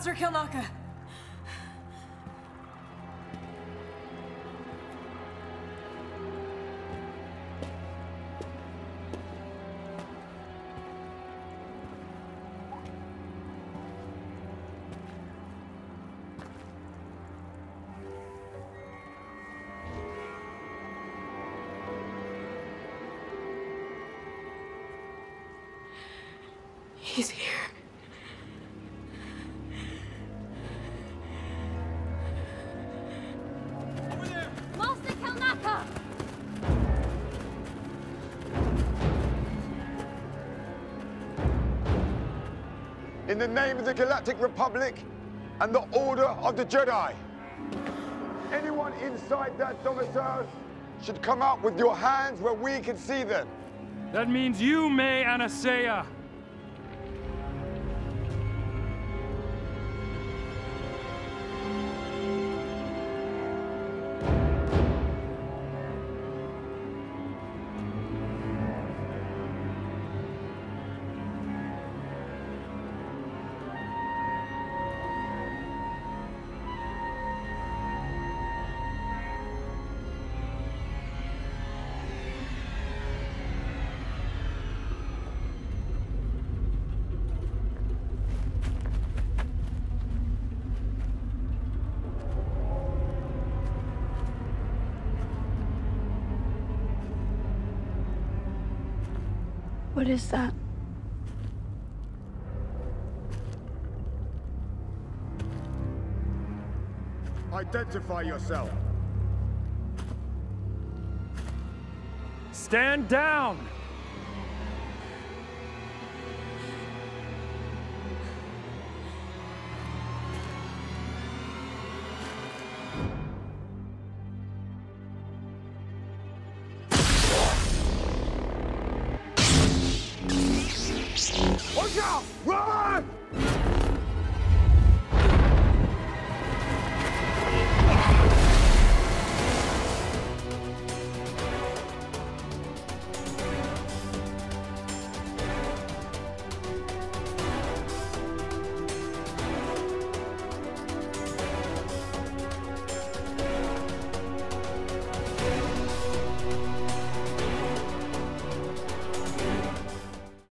Master Kelnacca. He's here. In the name of the Galactic Republic and the Order of the Jedi, anyone inside that domicile should come out with your hands where we can see them. That means you, Mae Aniseya. What is that? Identify yourself. Stand down! Watch out! Run!